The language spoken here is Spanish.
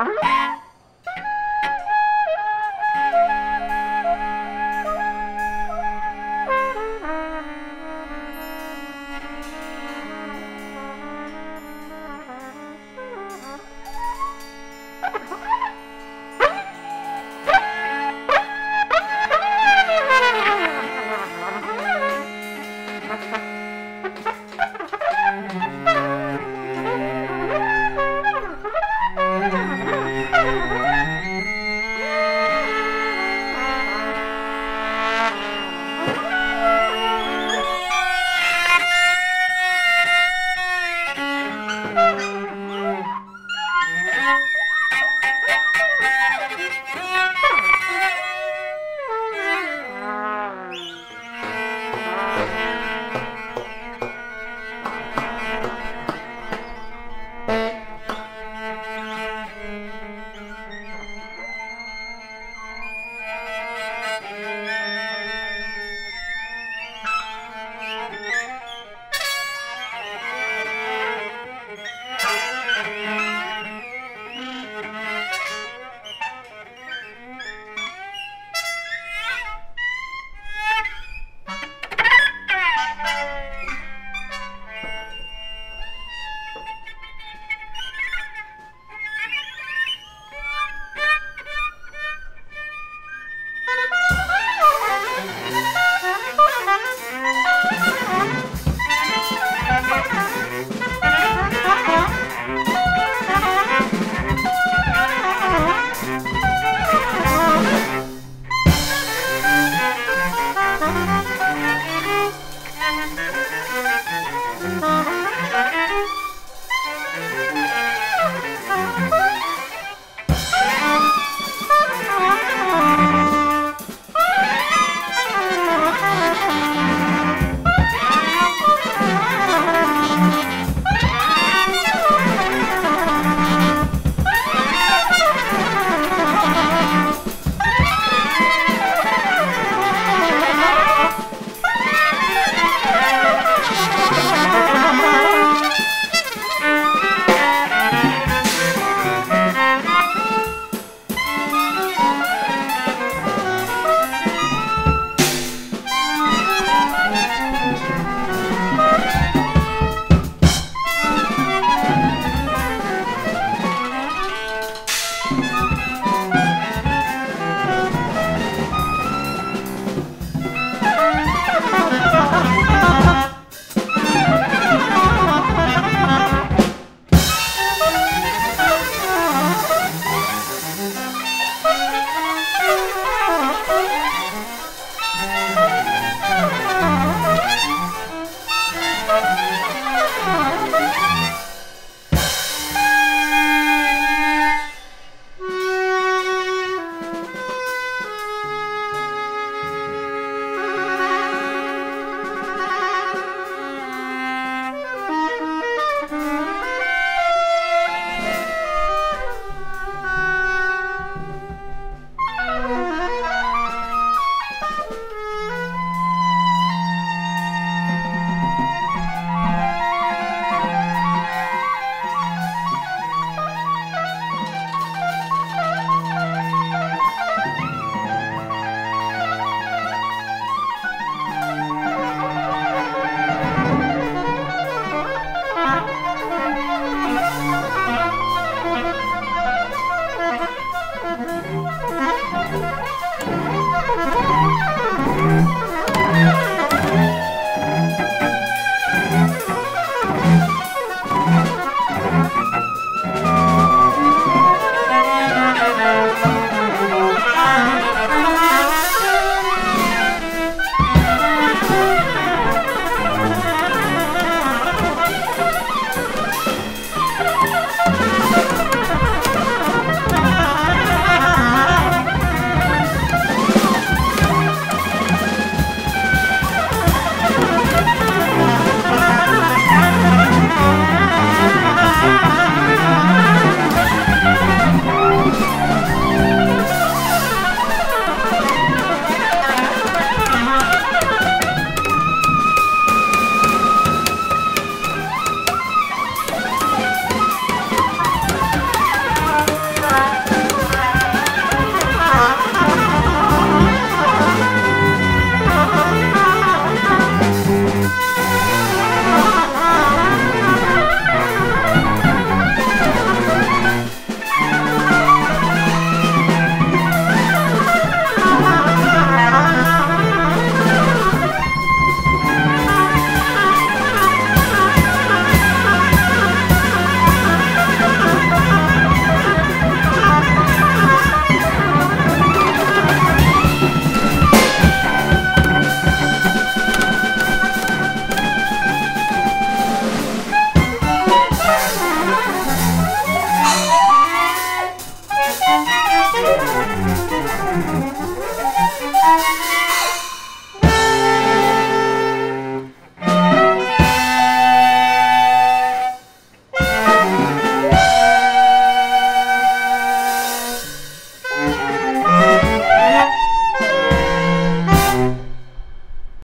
Huh? You.